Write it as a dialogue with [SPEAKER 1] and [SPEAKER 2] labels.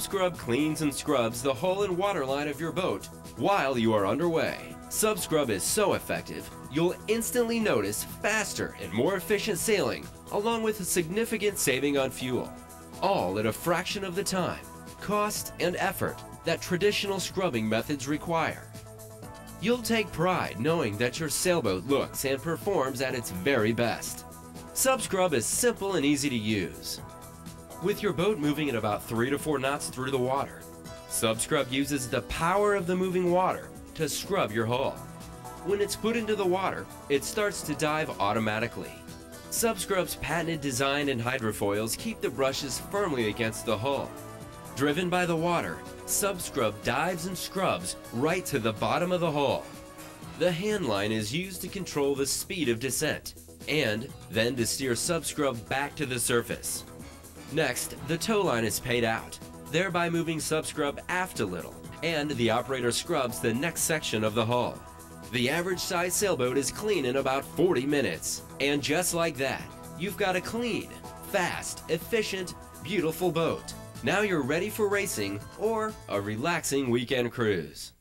[SPEAKER 1] SubScrub cleans and scrubs the hull and waterline of your boat while you are underway. SubScrub is so effective, you'll instantly notice faster and more efficient sailing, along with a significant saving on fuel. All at a fraction of the time, cost, and effort that traditional scrubbing methods require. You'll take pride knowing that your sailboat looks and performs at its very best. SubScrub is simple and easy to use. With your boat moving at about 3 to 4 knots through the water, SubScrub uses the power of the moving water to scrub your hull. When it's put into the water, it starts to dive automatically. SubScrub's patented design and hydrofoils keep the brushes firmly against the hull. Driven by the water, SubScrub dives and scrubs right to the bottom of the hull. The hand line is used to control the speed of descent and then to steer SubScrub back to the surface. Next, the tow line is paid out, thereby moving SubScrub aft a little, and the operator scrubs the next section of the hull. The average size sailboat is clean in about 40 minutes, and just like that, you've got a clean, fast, efficient, beautiful boat. Now you're ready for racing or a relaxing weekend cruise.